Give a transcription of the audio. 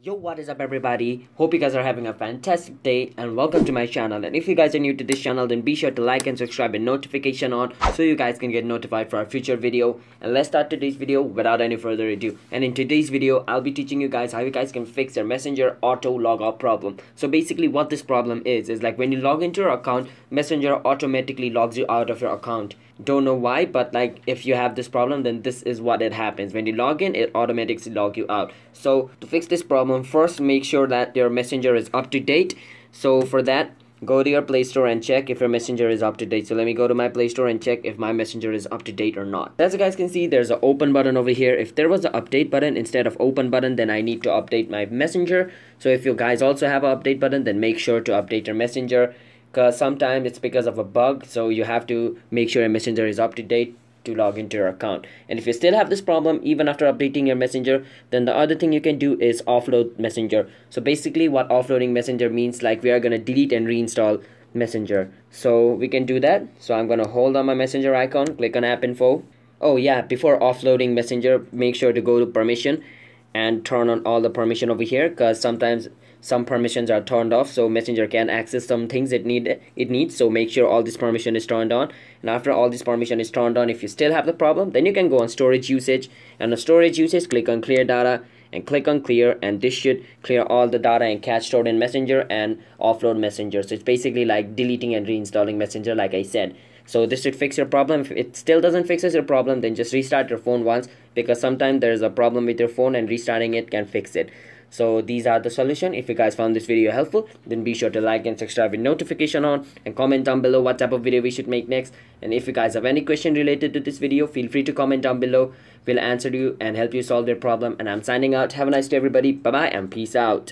Yo what is up everybody? Hope you guys are having a fantastic day and welcome to my channel. And if you guys are new to this channel then be sure to like and subscribe and notification on so you guys can get notified for our future video. And let's start today's video without any further ado. And in today's video I'll be teaching you guys how you guys can fix your messenger auto log out problem. So basically what this problem is is like when you log into your account messenger automatically logs you out of your account. Don't know why but like if you have this problem then this is what it happens. When you log in it automatically log you out. So to fix this problem first make sure that your messenger is up to date. So for that go to your play store and check if your messenger is up to date. So let me go to my play store and check if my messenger is up to date or not. As you guys can see there's an open button over here. If there was an update button instead of open button then i need to update my messenger. So if you guys also have an update button then make sure to update your messenger. Because sometimes it's because of a bug so you have to make sure your messenger is up to date to log into your account. And if you still have this problem even after updating your messenger then the other thing you can do is offload messenger. So basically what offloading messenger means like we are going to delete and reinstall messenger. So we can do that. So i'm going to hold on my messenger icon click on app info. Oh yeah before offloading messenger make sure to go to permission and turn on all the permission over here because sometimes some permissions are turned off so messenger can access some things it need it needs. So make sure all this permission is turned on and after all this permission is turned on if you still have the problem then you can go on storage usage. And the storage usage click on clear data and click on clear and this should clear all the data and cache stored in messenger and offload messenger. So it's basically like deleting and reinstalling messenger like i said. So this should fix your problem. If it still doesn't fixes your problem then just restart your phone once because sometimes there's a problem with your phone and restarting it can fix it so these are the solution. If you guys found this video helpful then be sure to like and subscribe with notification on and comment down below what type of video we should make next. And if you guys have any question related to this video feel free to comment down below. We'll answer you and help you solve your problem. And i'm signing out. Have a nice day everybody. Bye bye and peace out